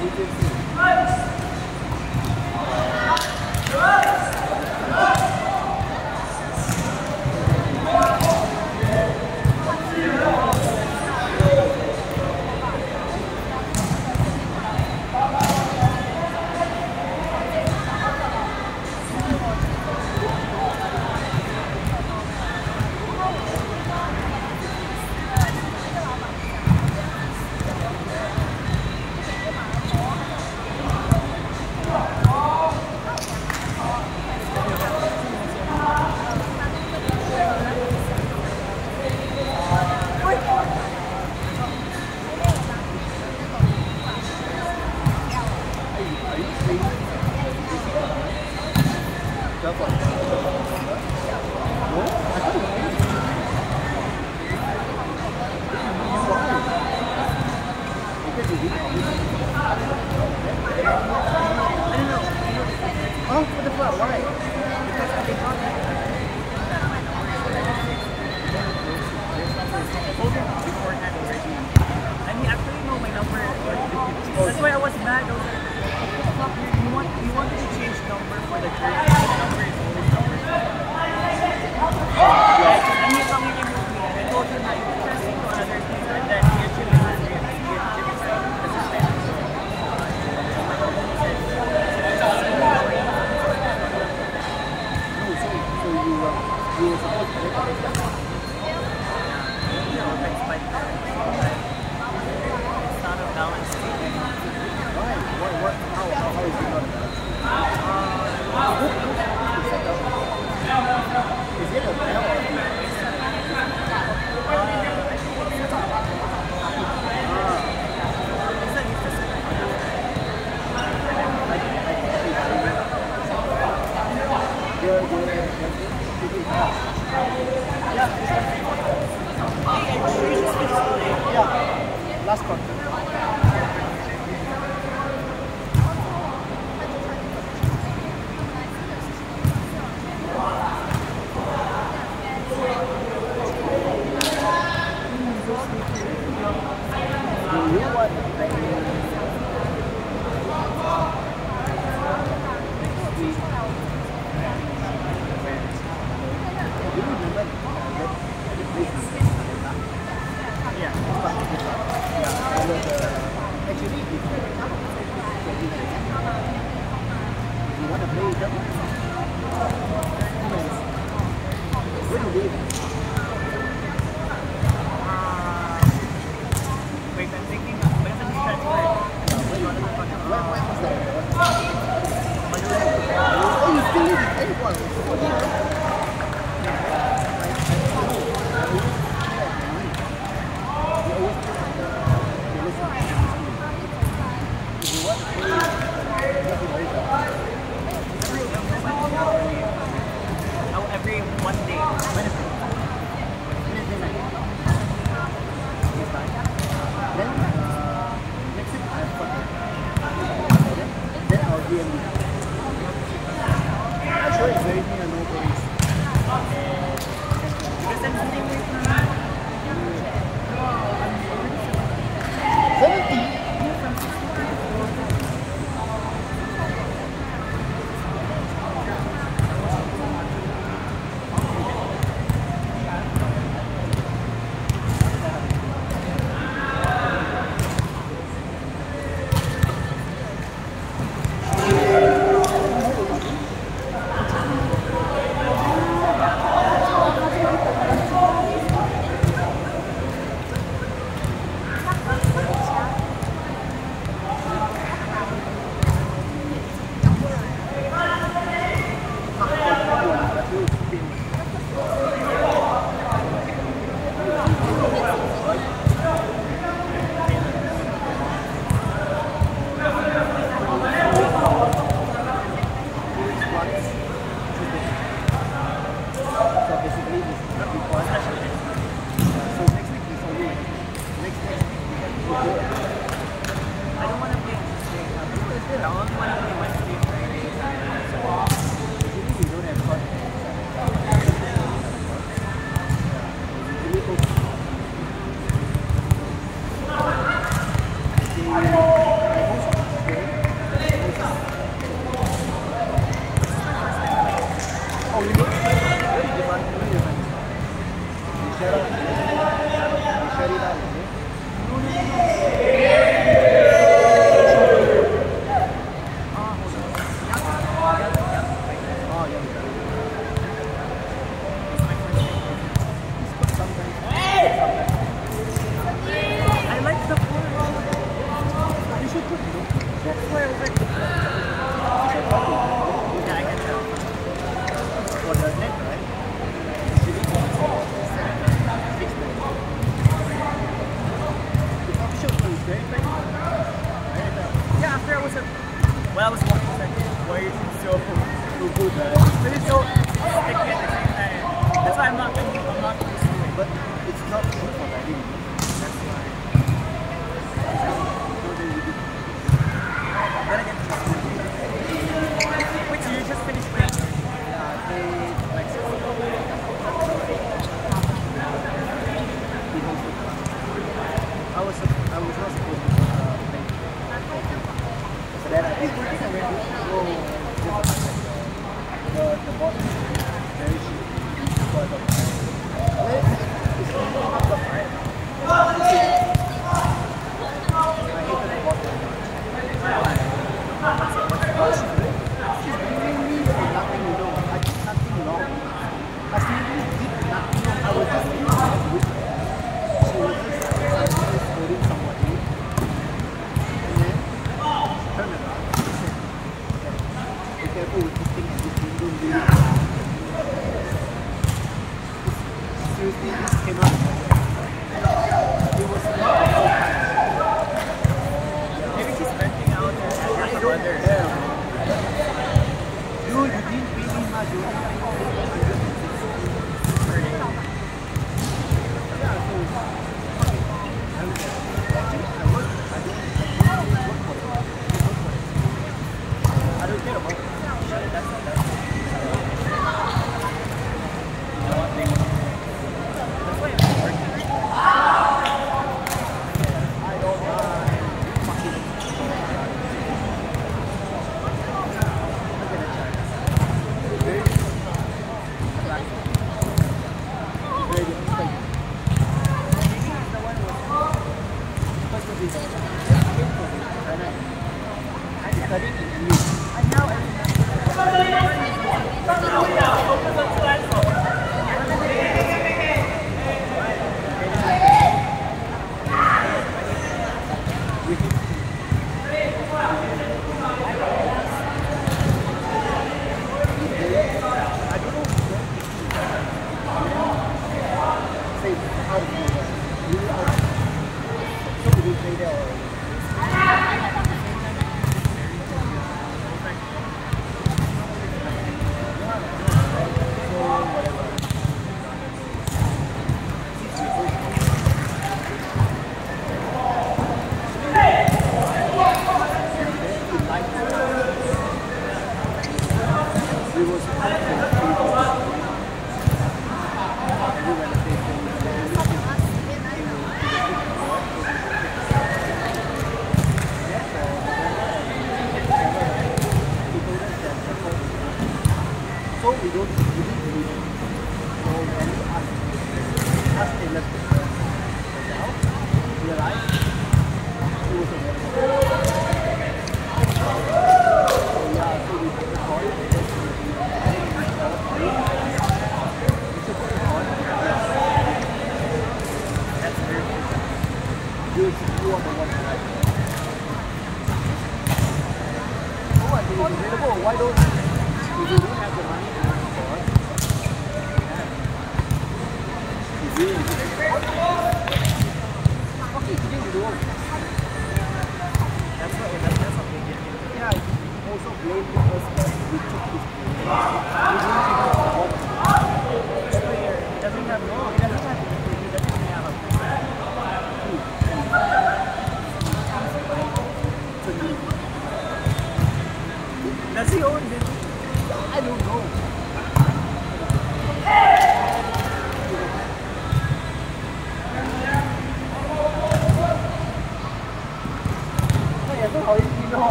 scientists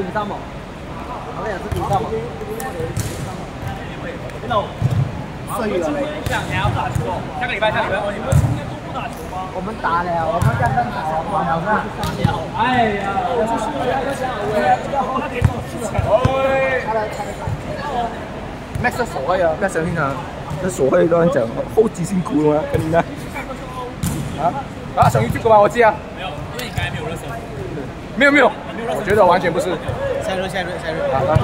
顶上吗？我们想吃顶上吗？林总，所以了。这两年要打球，下个礼拜下个礼拜们今天都不打球吗？我们打了，我们刚刚打完，好吧？哎呀，我就是我要花点东西。哎，他来，他来打。Max 傻啊，Max 上天啊，那傻喺嗰陣就好自信股啊嘛，跟你呢？啊啊，上 YouTube 吧，我知啊。没有，因为你刚才没有热身。没有没有，我觉得完全不是。下一轮，下一轮，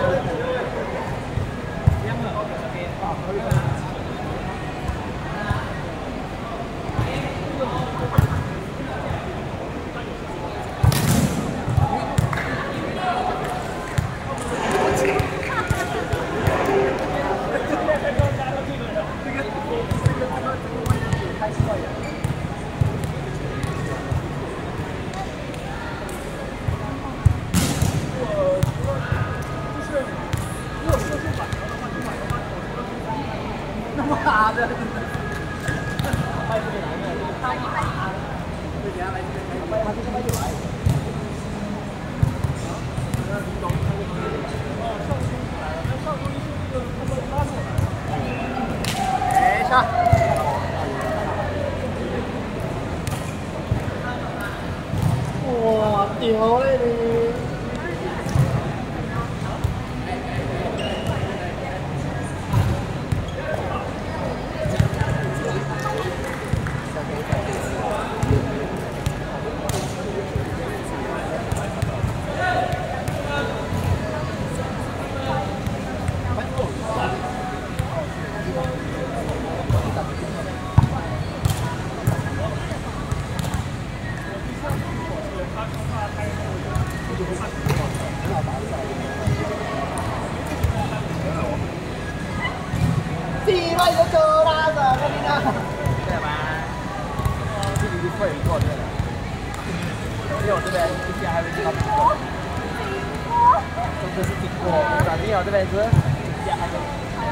因为我这边之前还没知道苹果，这是苹果，转变我这边是之前还没对，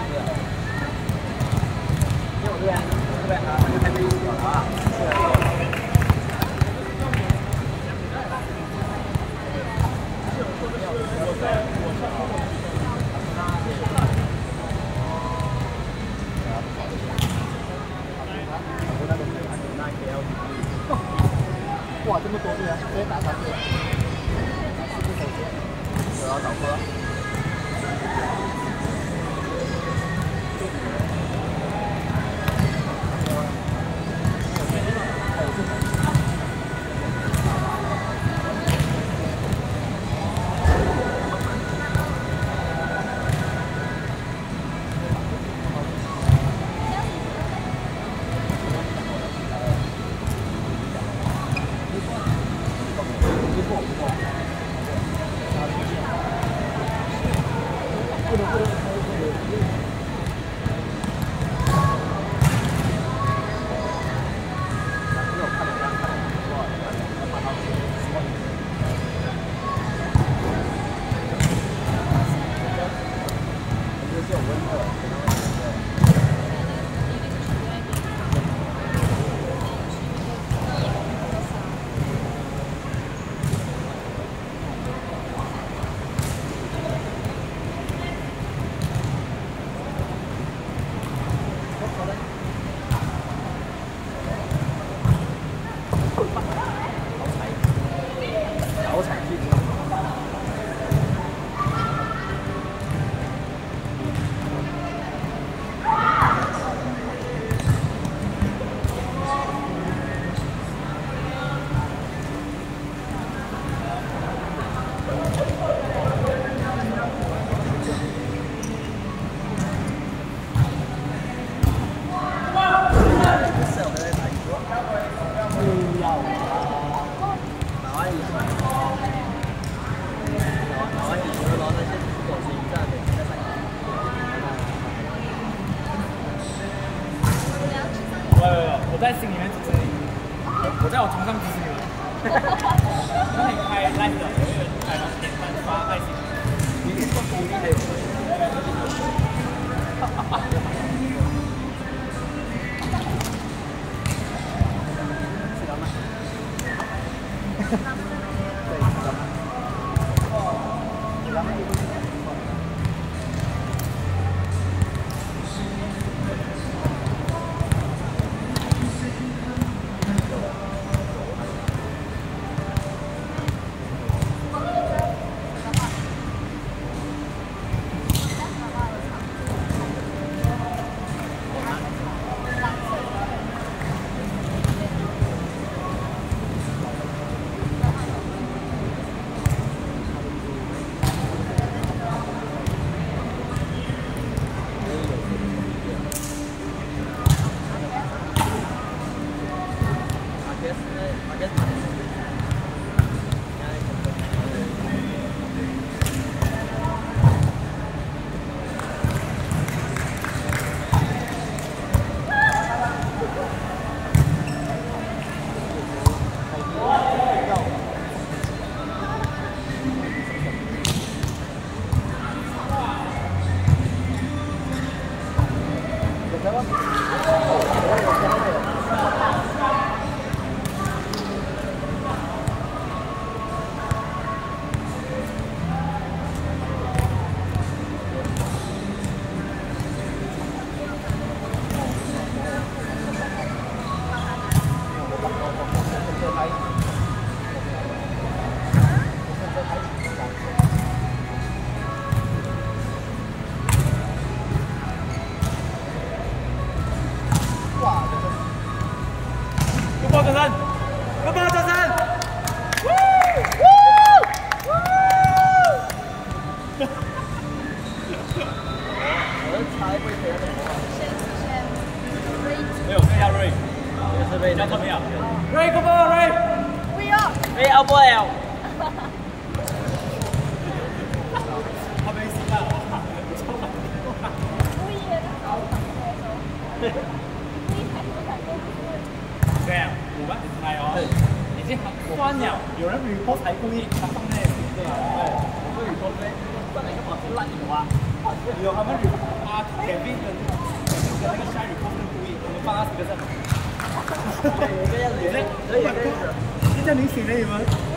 因为我这边这边啊还没有啊，是。哇，这么多对啊，直接打上去了。我要倒车。这样，我们来哦，已经很酸了，有人 report 还故意他放在对吧？对，我们 report 呢，算了一个保持烂油啊，有他们 report 啊，铁兵跟跟那个下 report 是故意，我们放二十个字。有一个样子，有一个样子。这叫明显的你们。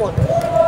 one.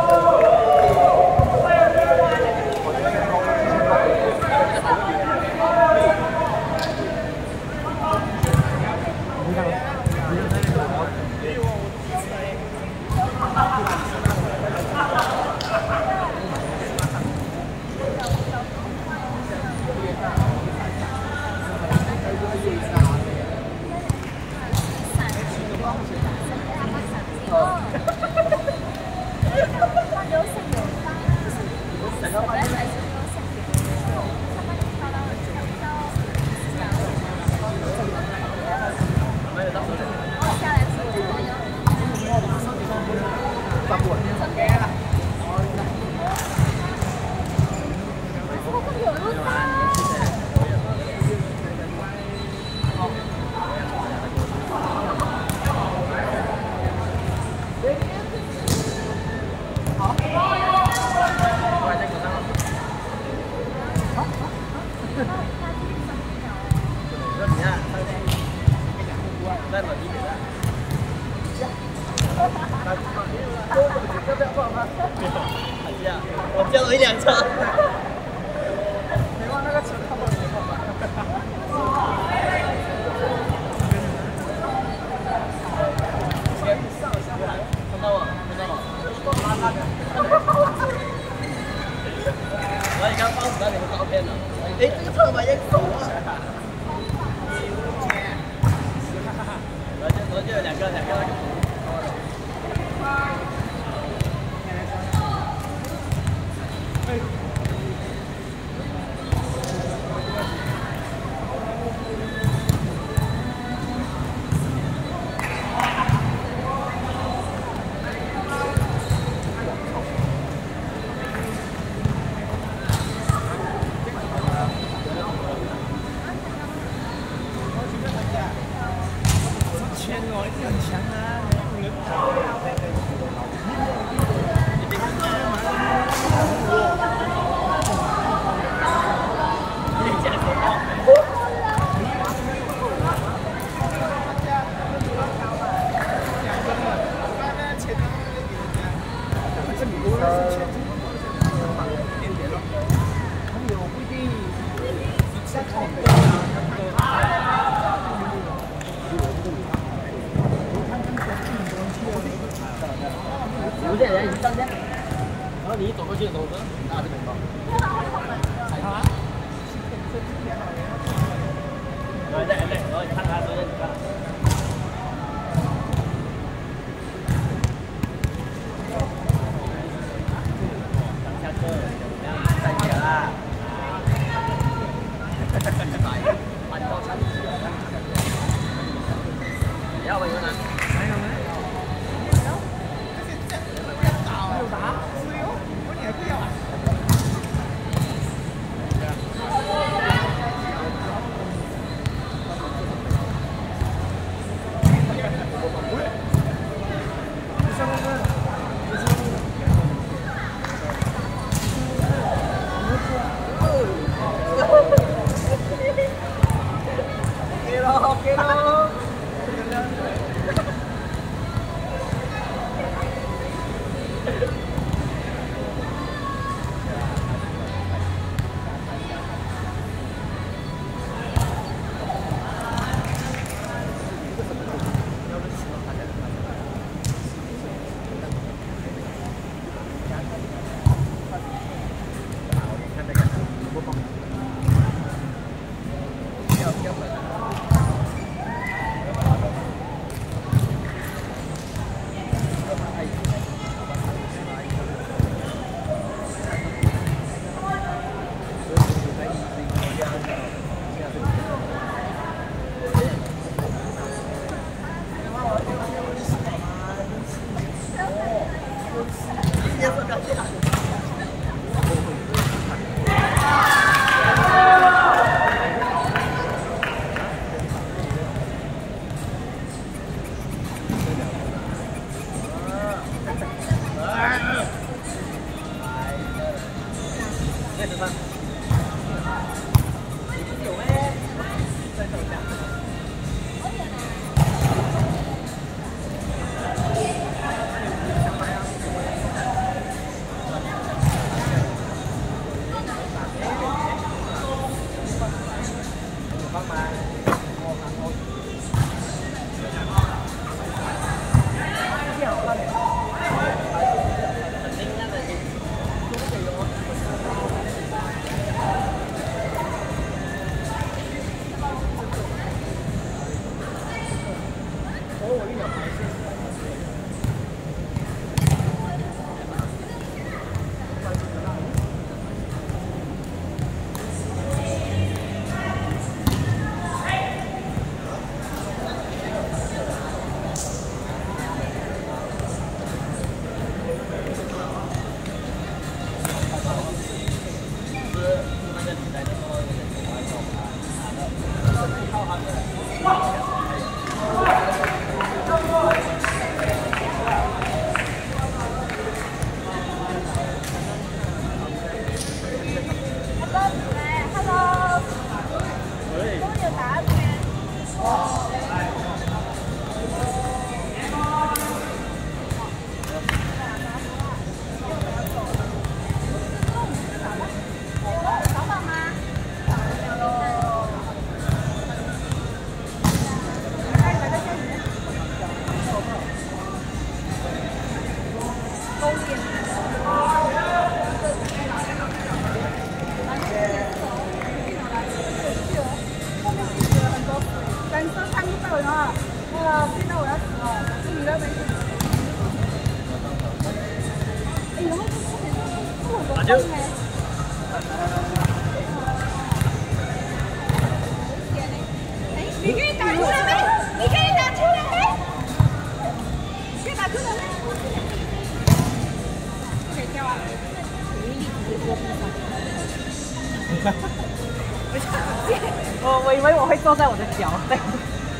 坐在我的脚背，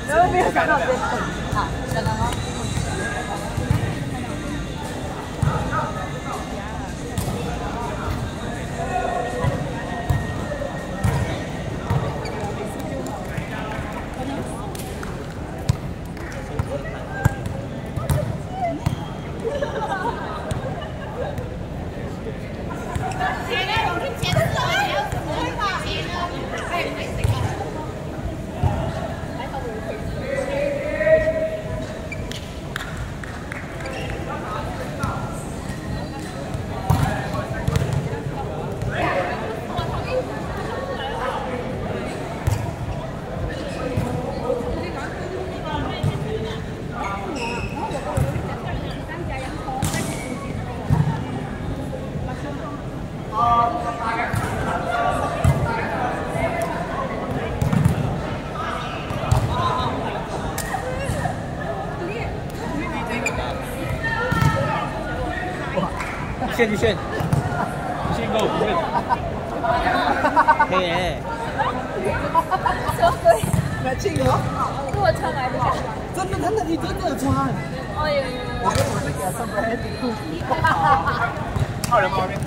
然后没有想到直接炫就炫，炫够不炫？可以耶。什么鬼？来庆哥！是我穿来的。真的，真的，你真的有穿。哎呦！我跟我是给上班的 Happy 裤。二人旁边。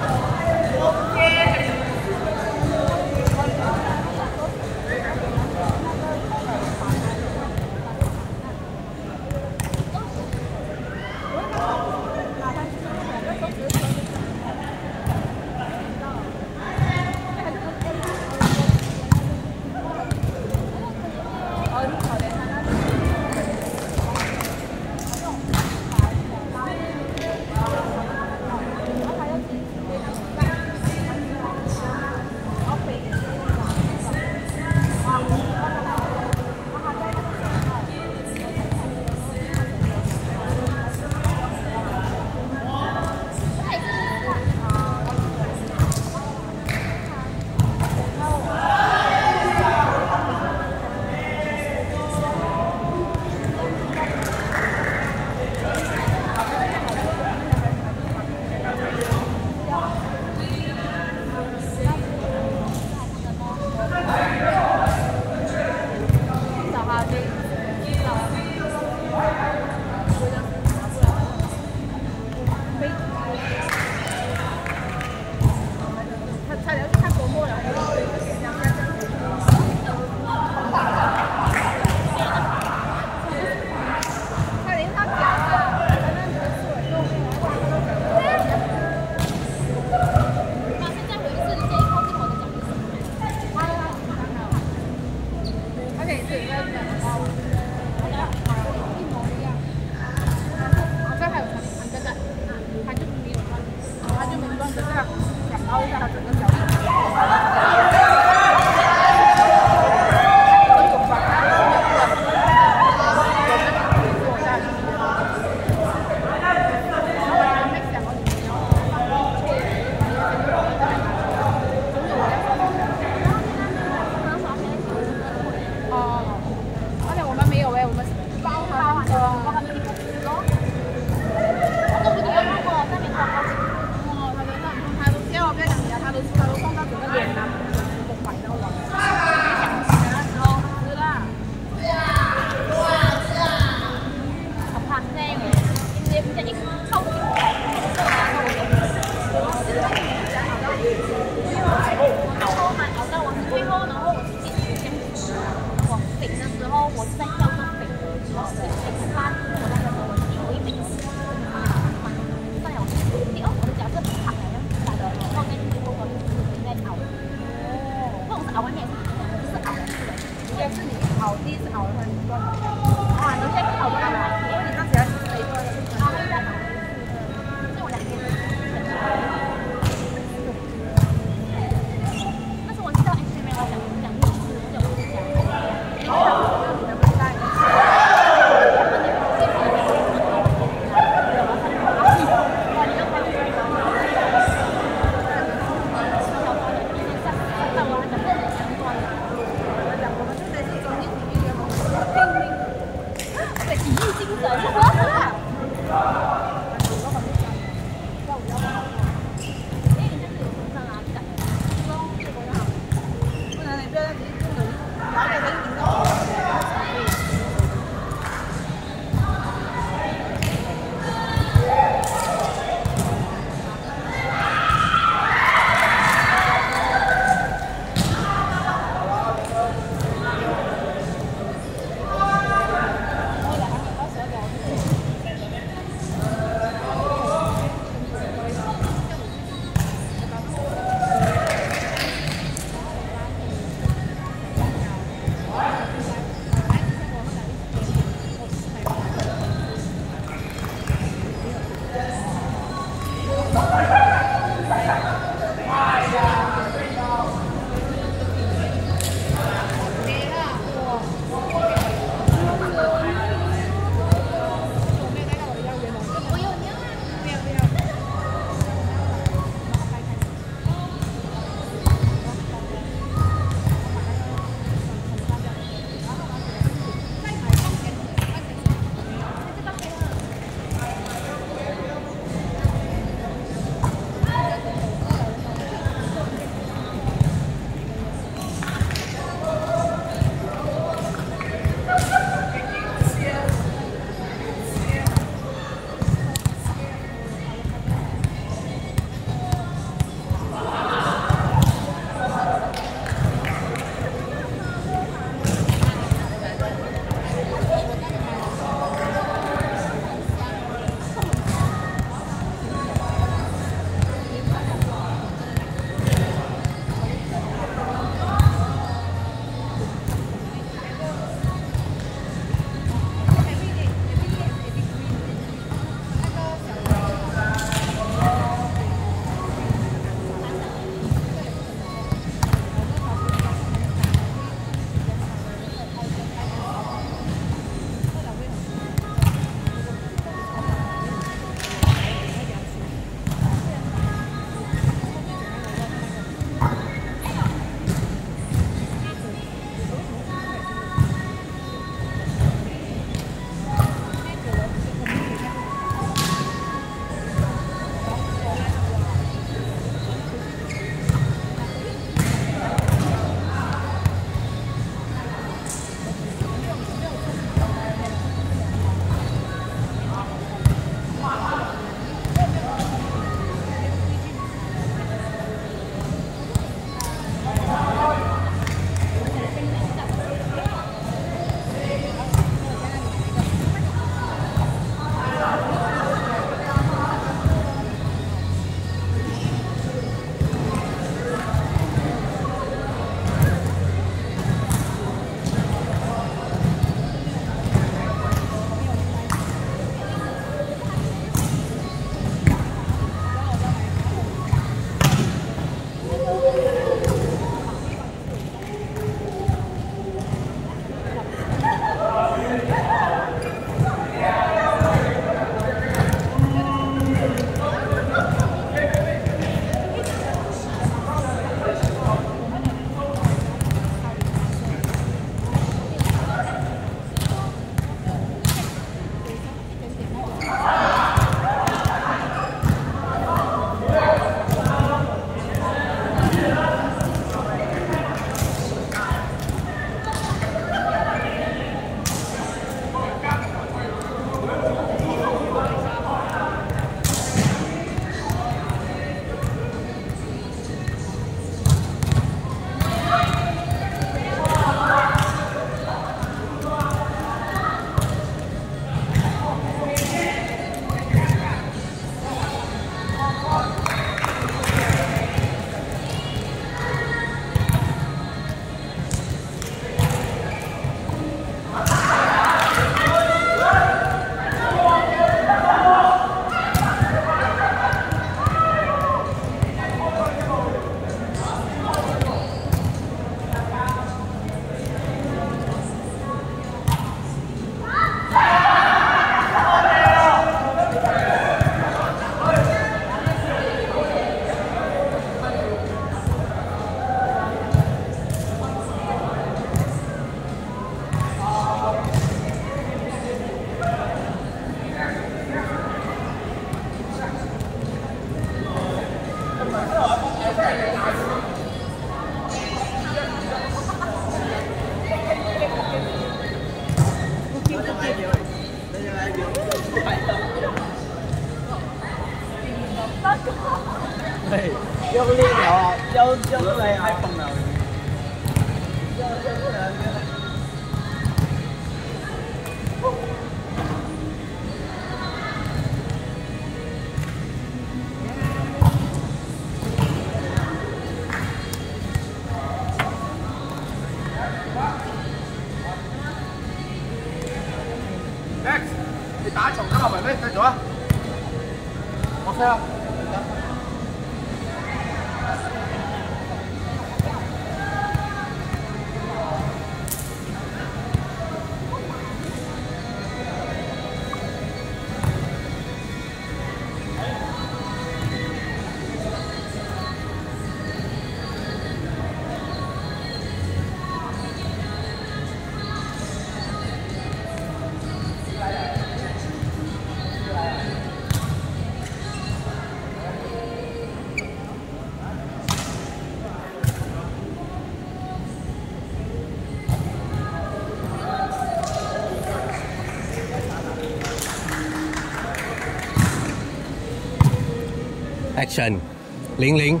零零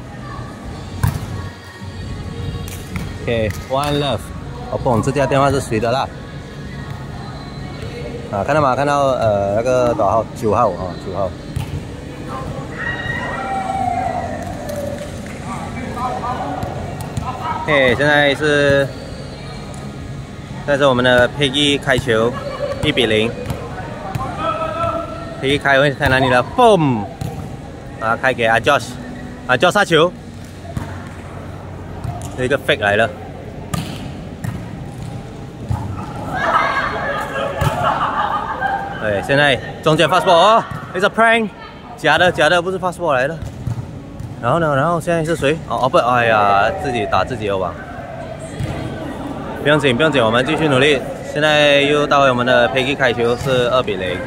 ，OK，One Love，我不懂这家电话是谁的啦。啊，看到吗？看到呃那个多少号？九号啊，九号。OK，现在是，现在是我们的佩吉开球，一比零。佩吉开位在哪里了？Boom！啊，开给阿 Josh，阿 Josh 杀球，这一个 fake 来了。对，现在中间 fastball 哦，it's a prank，假的假的，不是 fastball 来的。然后呢，然后现在是谁？哦哦不，哎呀，自己打自己的网。不用紧不用紧，我们继续努力。现在又到我们的 Peggy 开球是二比零。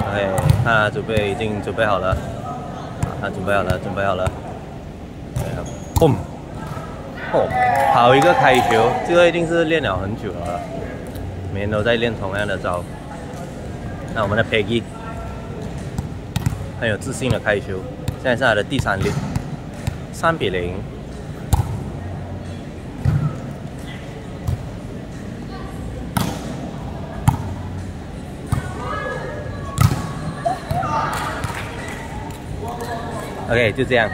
OK，看他准备已经准备好了，他准备好了，准备好了。嘣！哦，好一个开球，这个一定是练了很久了，每天都在练同样的招。那我们的 Peggy 很有自信的开球，现在是他的第三粒，三比零。OK，就这样。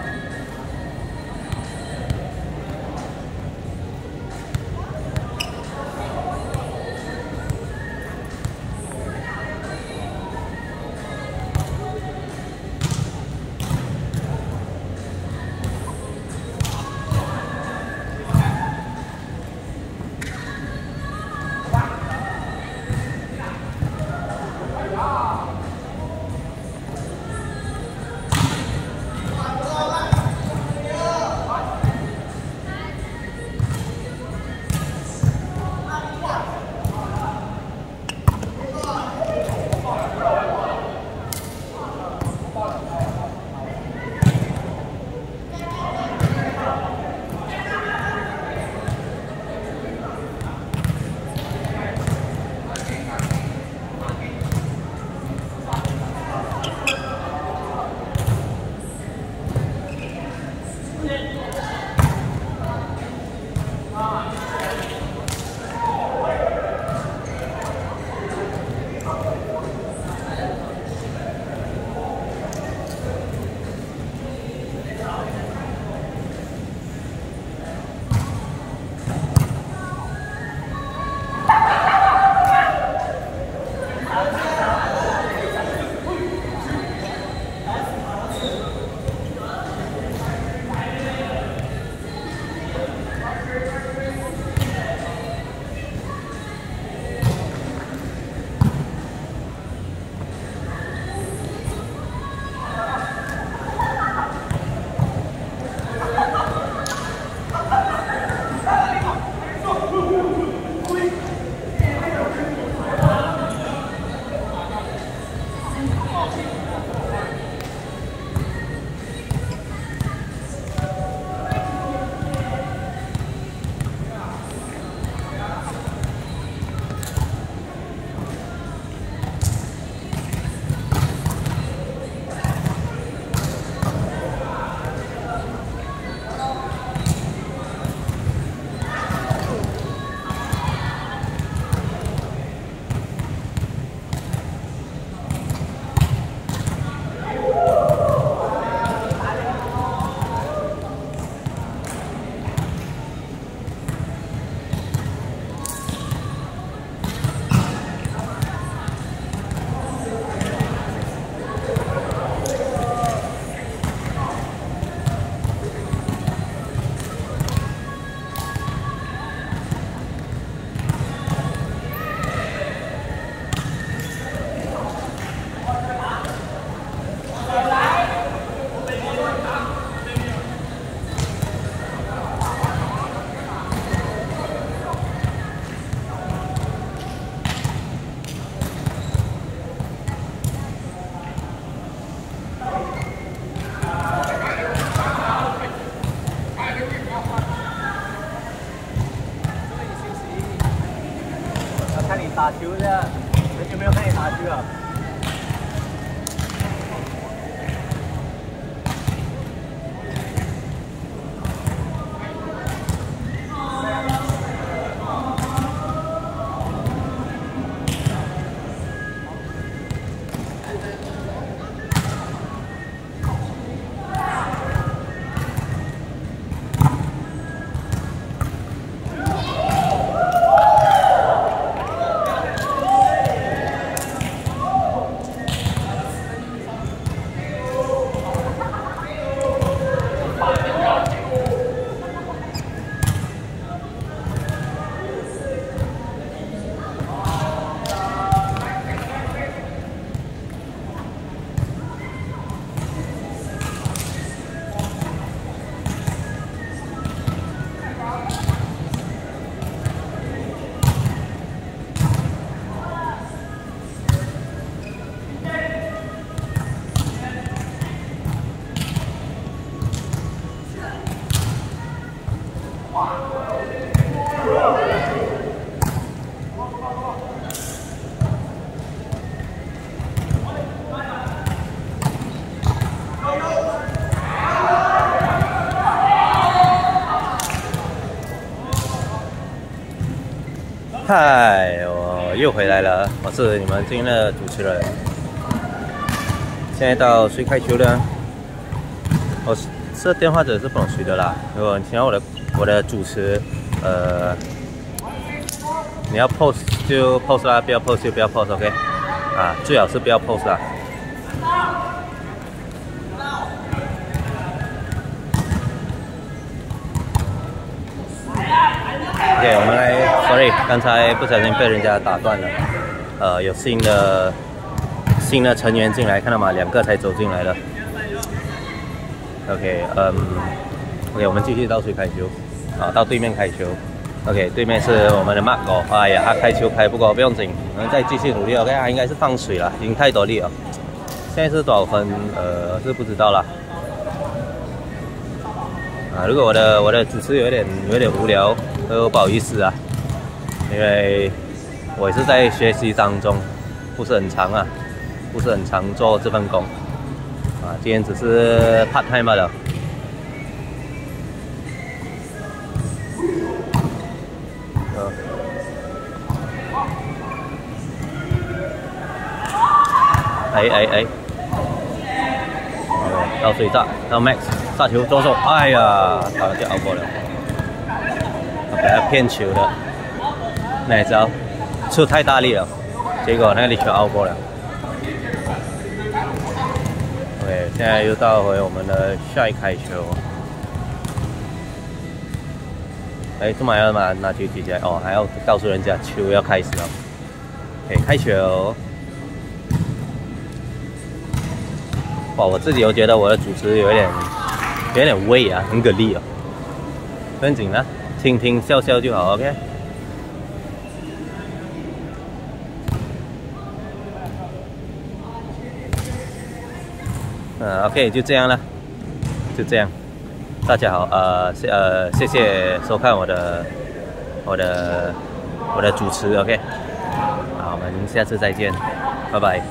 嗨，我又回来了，我是你们今天的主持人。现在到谁开球呢？我这电话者是不能随的啦。如果你想要我的我的主持，呃，你要 pose 就 pose 啦，不要 pose 就不要 pose，OK？、啊，最好是不要 pose 啦。OK，我们来，sorry，刚才不小心被人家打断了。呃，有新的新的成员进来，看到吗？两个才走进来了。OK，嗯，OK，我们继续倒水开球，啊，到对面开球。OK，对面是我们的 Mark 哦，哎呀，他开球开不过，不用紧，我们再继续努力。OK，他应该是放水了，已经太多力了。现在是多少分？呃，是不知道了。啊，如果我的我的主持有点有点无聊，都不好意思啊，因为我也是在学习当中，不是很长啊，不是很常做这份工，啊，今天只是 part time 了。嗯哎哎哎！哦，到水炸，到 Max 杀球左手，哎呀，好像就熬过了。他本来骗球的，那招出太大力了，结果那粒球熬过了。OK，现在又到回我们的下一开球。哎，这么要拿拿球举起来哦，还要告诉人家球要开始了。OK，开球。哇，我自己又觉得我的主持有一点有点味啊，很给力哦。不用紧啦，听听笑笑就好，OK。嗯，OK，就这样了，就这样。大家好，呃，呃，谢谢收看我的我的我的主持，OK。好，我们下次再见，拜拜。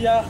milliards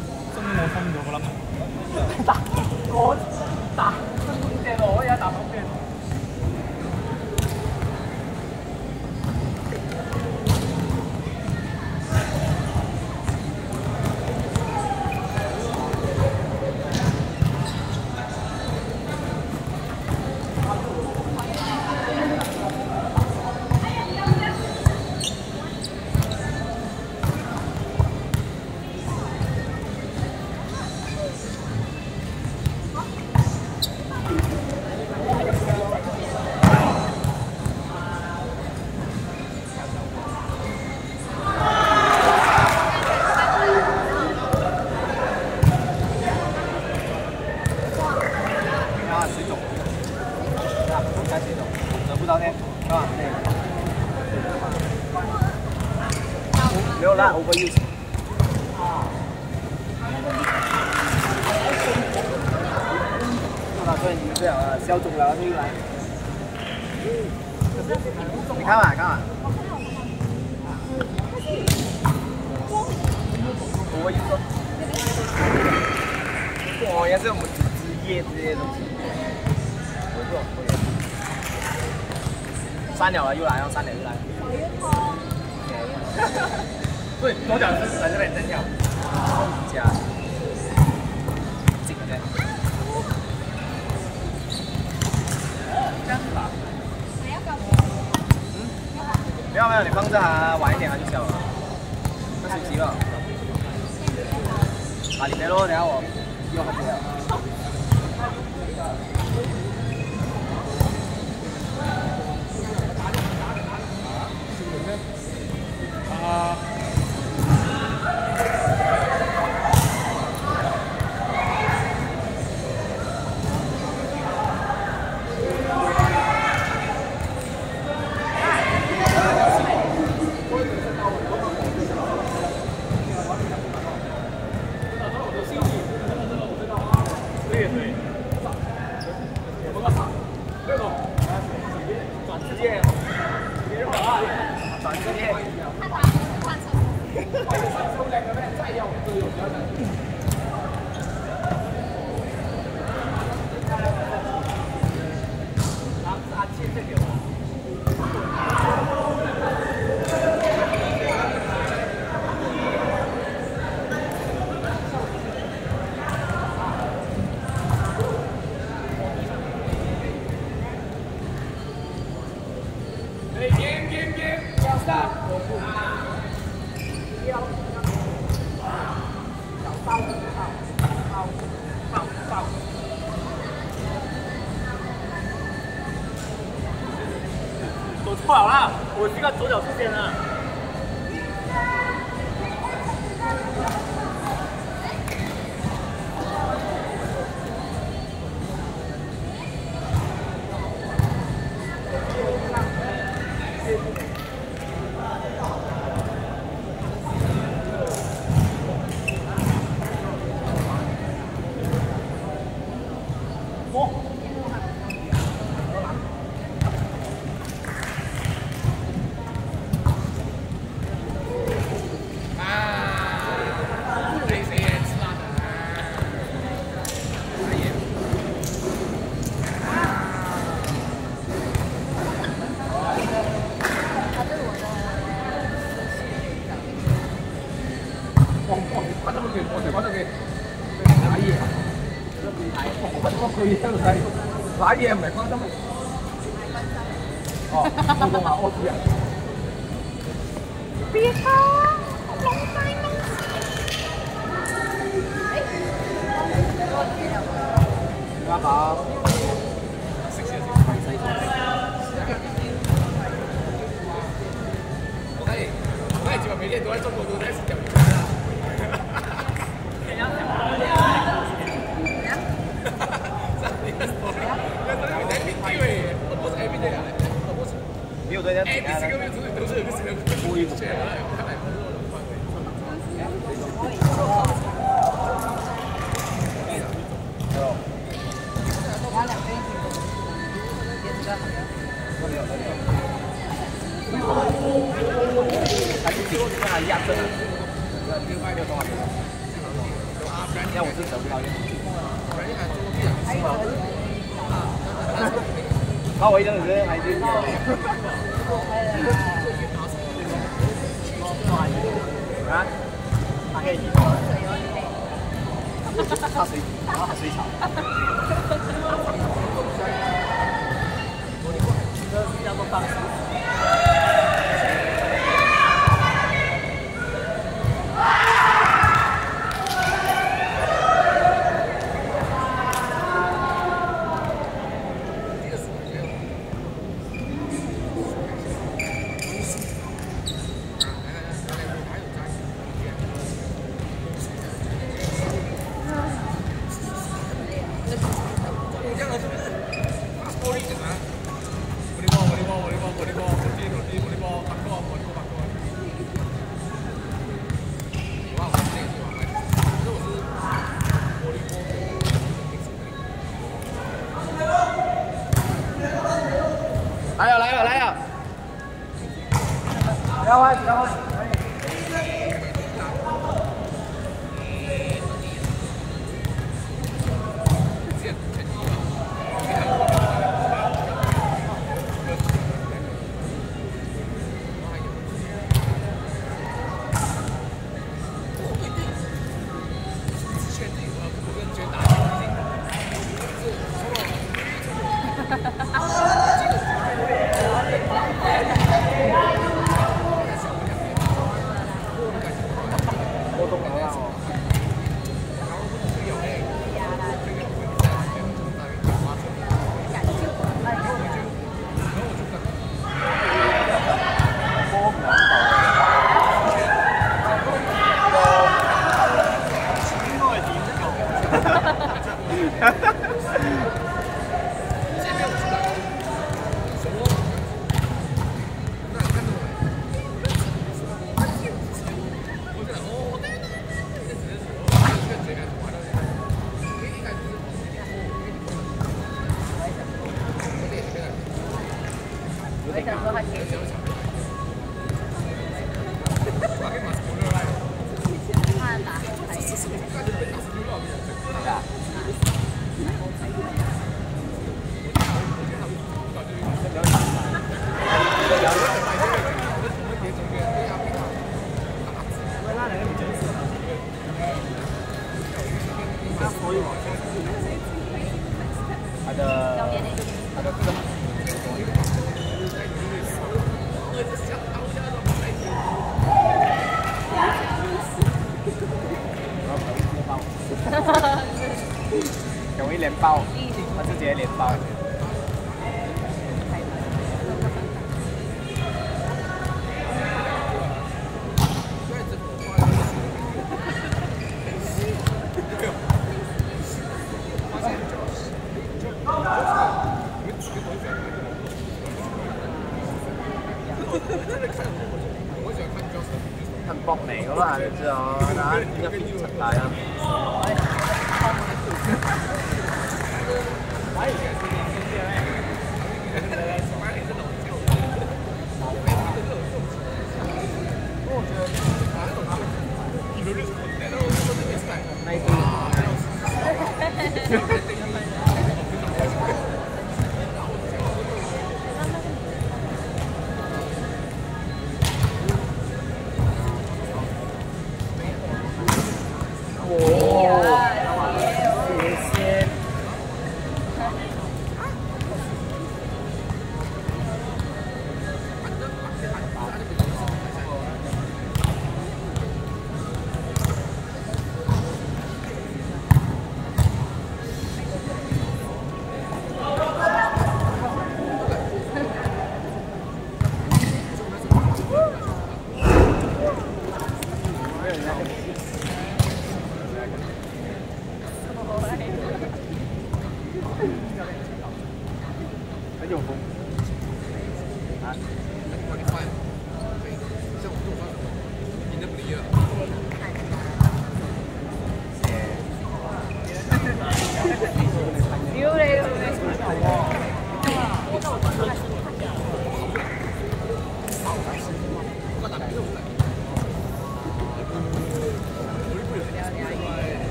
鸟了又来，又三鸟又来。也没我一真的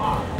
Ah.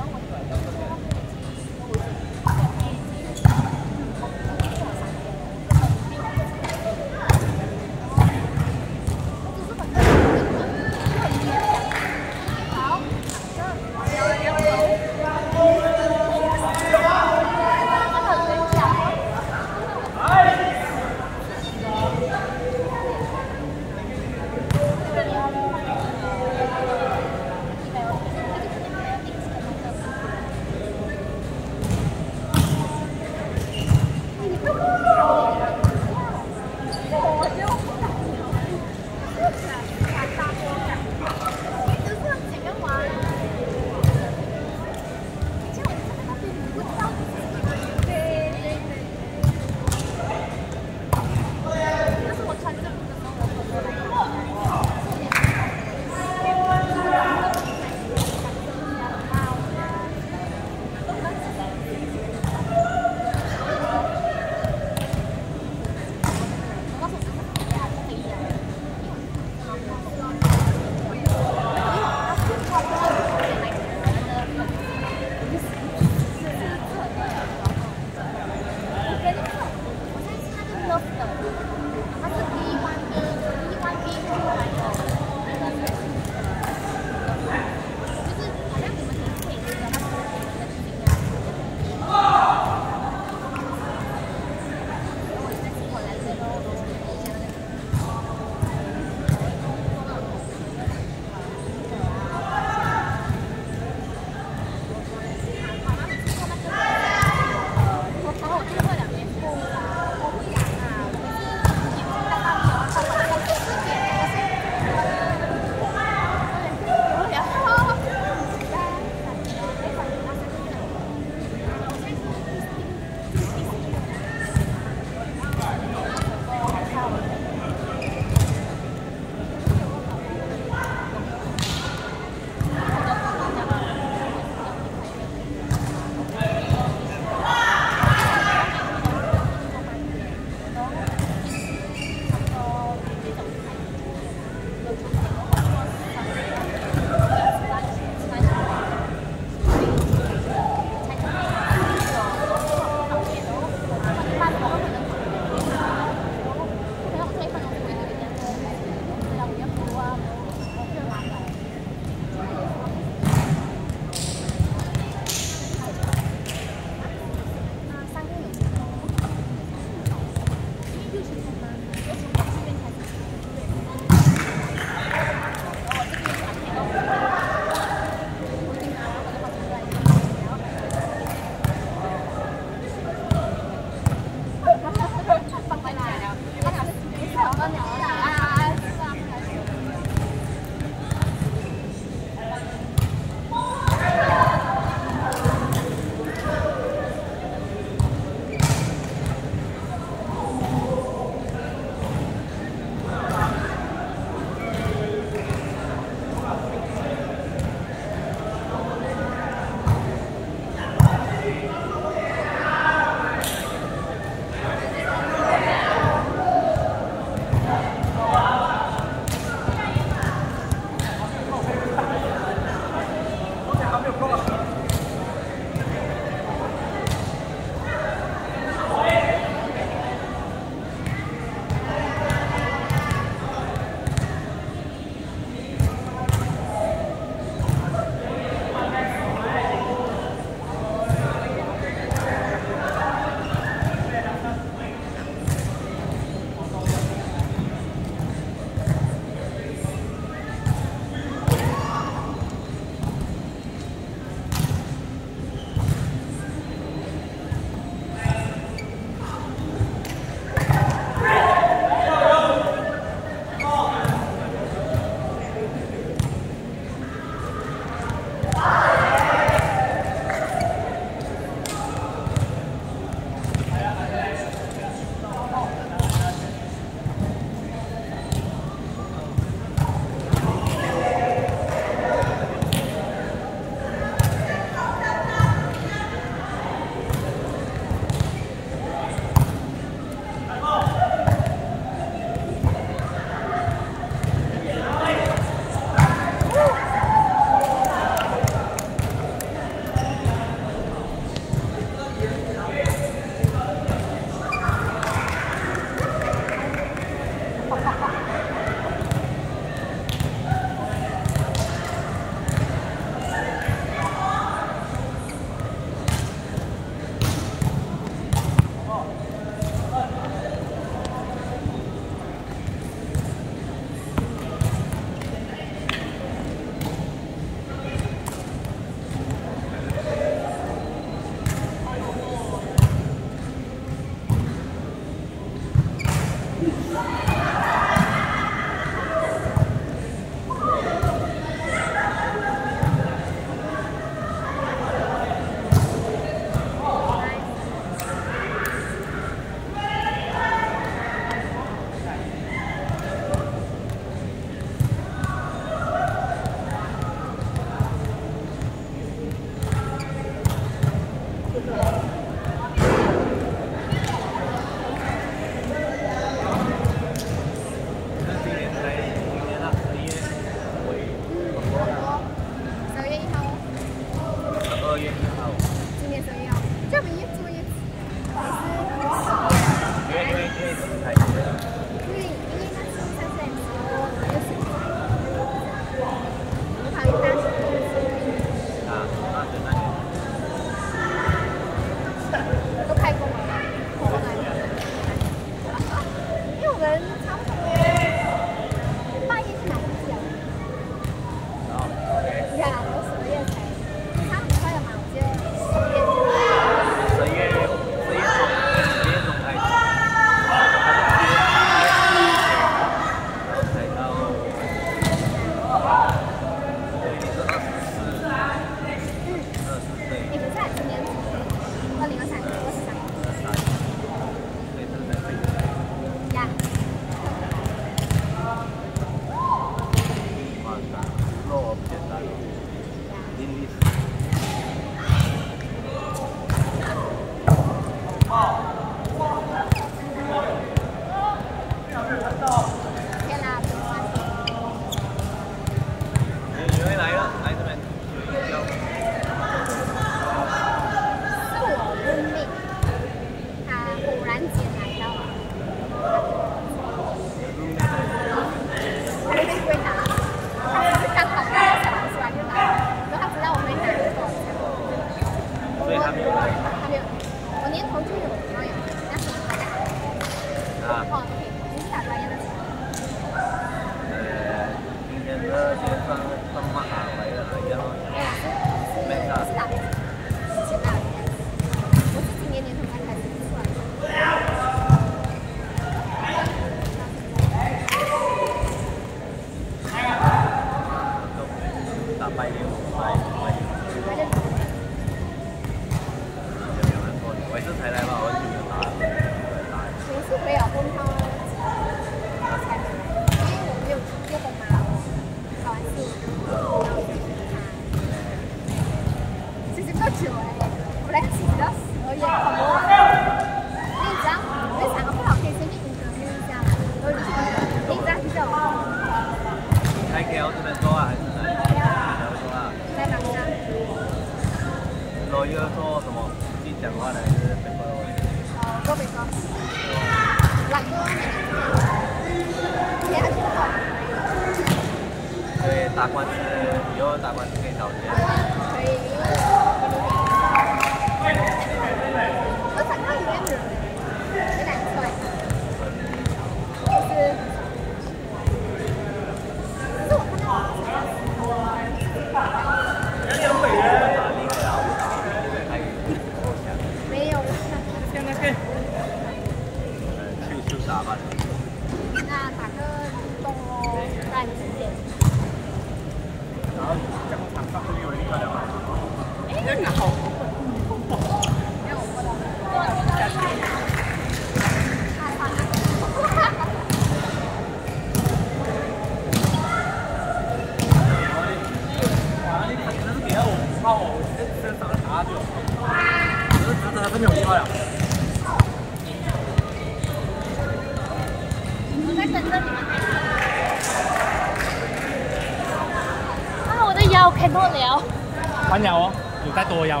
还有哦，有带多腰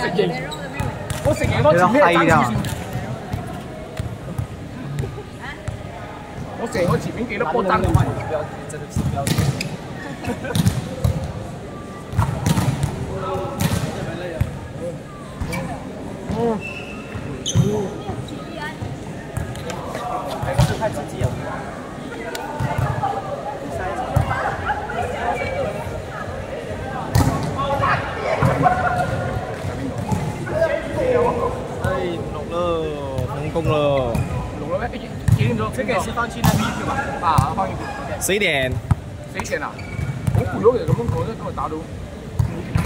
食嘢，我食嘢嗰次咩爭我成個前面幾多波爭咁十一点。